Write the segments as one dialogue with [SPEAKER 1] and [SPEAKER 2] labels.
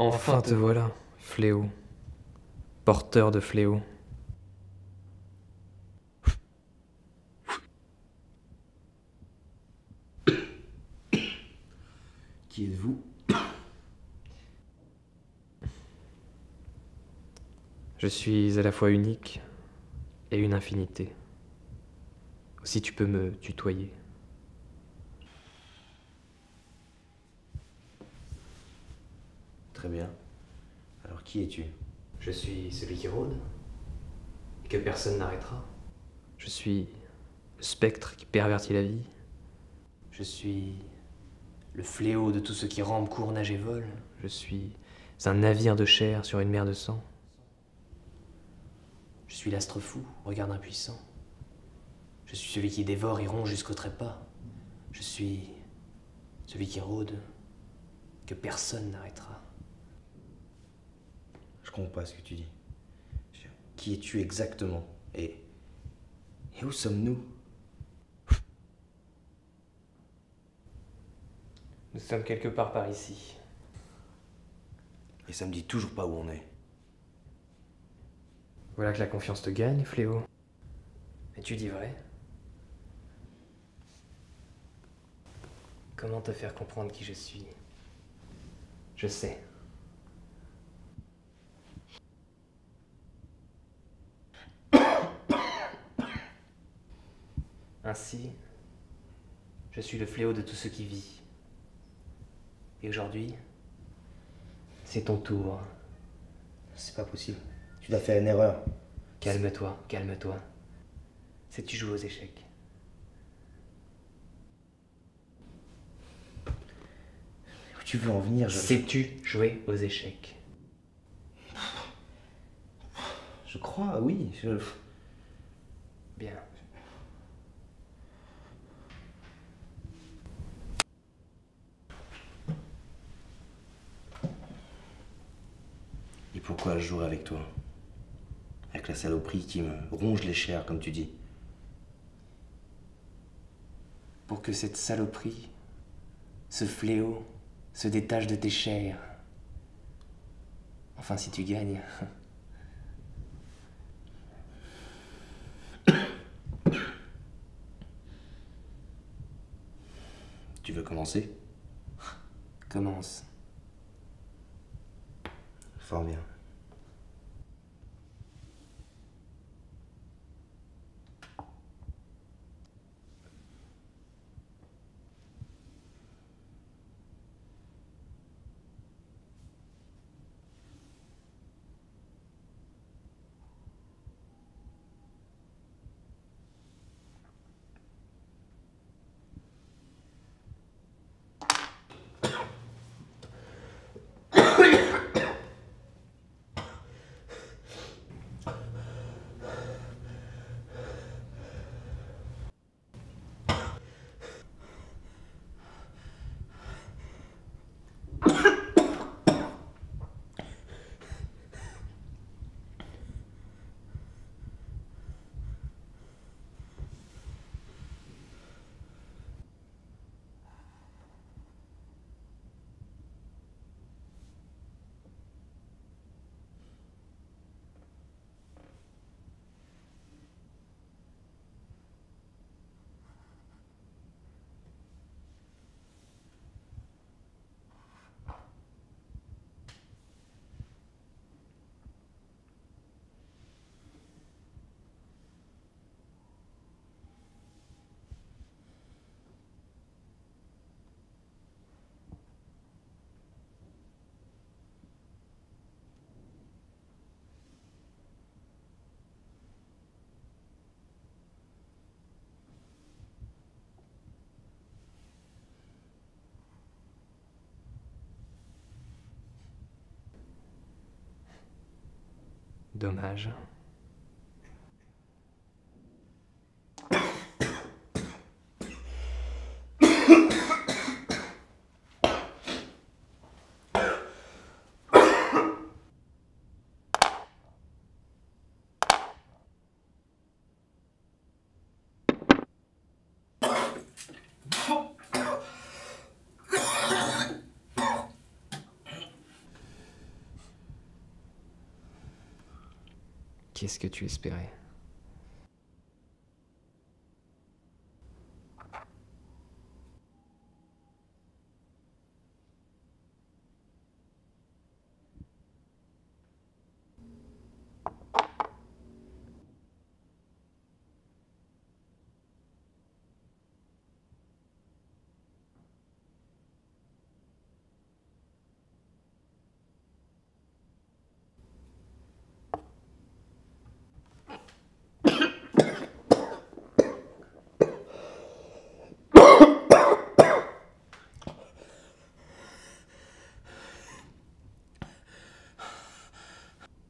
[SPEAKER 1] Enfin te voilà, fléau. Porteur de fléau.
[SPEAKER 2] Qui êtes-vous?
[SPEAKER 1] Je suis à la fois unique et une infinité. Aussi tu peux me tutoyer.
[SPEAKER 2] Très bien. Alors qui es-tu?
[SPEAKER 1] Je suis celui qui rôde et que personne n'arrêtera. Je suis le spectre qui pervertit la vie. Je suis le fléau de tout ce qui rampe, court, nage et vole. Je suis un navire de chair sur une mer de sang. Je suis l'astre fou, regard impuissant. Je suis celui qui dévore et ronge jusqu'au trépas. Je suis celui qui rôde, que personne n'arrêtera.
[SPEAKER 2] Je comprends pas ce que tu dis. Je- Qui es-tu exactement? Et. Et où sommes-nous?
[SPEAKER 1] Nous sommes quelque part par ici.
[SPEAKER 2] Et ça me dit toujours pas où on est.
[SPEAKER 1] Voilà que la confiance te gagne, fléau. Et tu dis vrai? Comment te faire comprendre qui je suis? Je sais. Ainsi, je suis le fléau de tout ce qui vit. Et aujourd'hui, c'est ton tour.
[SPEAKER 2] C'est pas possible. Tu dois faire une erreur.
[SPEAKER 1] Calme-toi, calme-toi. Sais-tu jouer aux échecs?
[SPEAKER 2] Où tu veux en venir je...
[SPEAKER 1] Sais-tu jouer aux échecs?
[SPEAKER 2] Je crois, oui. Je...
[SPEAKER 1] Bien.
[SPEAKER 2] Pourquoi je jouerais avec toi? Avec la saloperie qui me ronge les chairs, comme tu dis.
[SPEAKER 1] Pour que cette saloperie, ce fléau, se détache de tes chairs. Enfin, si tu gagnes.
[SPEAKER 2] Tu veux commencer?
[SPEAKER 1] Commence.
[SPEAKER 2] Fort bien.
[SPEAKER 1] Dommage. Qu'est-ce que tu espérais?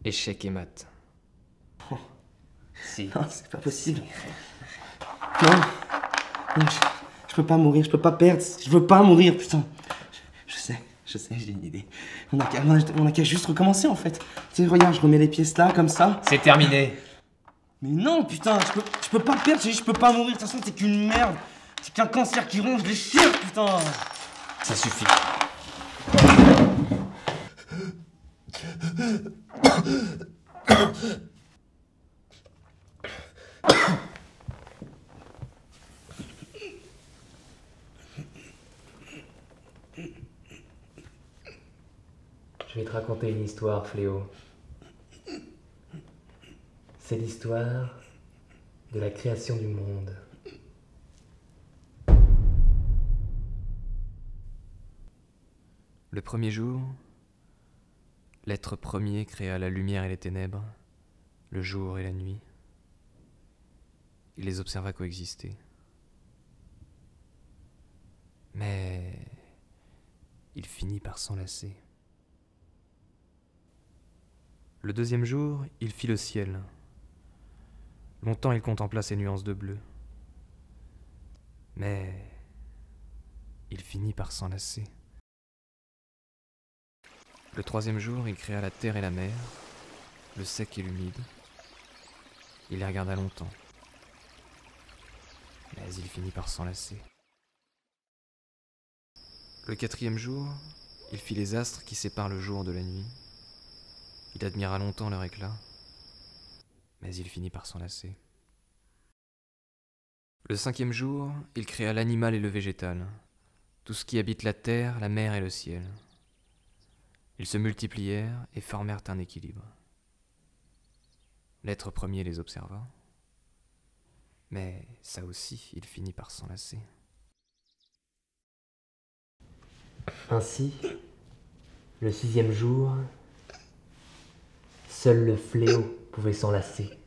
[SPEAKER 1] Échec et mat.
[SPEAKER 3] Si.
[SPEAKER 2] Non, c'est pas possible. Non. Non, je, je peux pas mourir, je peux pas perdre. Je veux pas mourir, putain. Je, je sais, je sais, j'ai une idée. On a qu'à on a- on a qu'à juste recommencer en fait. Tu sais, regarde, je remets les pièces là, comme ça.
[SPEAKER 1] C'est terminé.
[SPEAKER 2] Mais non, putain, je peux, je peux pas perdre, je peux pas mourir. De toute façon, t'es qu'une merde. C'est qu'un cancer qui ronge les chairs, putain.
[SPEAKER 1] Ça suffit. Je vais te raconter une histoire, Fléau. C'est l'histoire de la création du monde. Le premier jour, l'être premier créa la lumière et les ténèbres, le jour et la nuit. Il les observa coexister. Mais il finit par s'enlacer. Le deuxième jour, il fit le ciel. Longtemps il contempla ces nuances de bleu. Mais il finit par s'enlacer. Le troisième jour, il créa la terre et la mer, le sec et l'humide. Il les regarda longtemps. Mais il finit par s'enlacer. Le quatrième jour, il fit les astres qui séparent le jour de la nuit. Il admira longtemps leur éclat, mais il finit par s'enlacer. Le cinquième jour, il créa l'animal et le végétal, tout ce qui habite la terre, la mer et le ciel. Ils se multiplièrent et formèrent un équilibre. L'être premier les observa, mais ça aussi, il finit par s'enlacer.
[SPEAKER 4] Ainsi, le sixième jour, seul le fléau pouvait s'enlacer.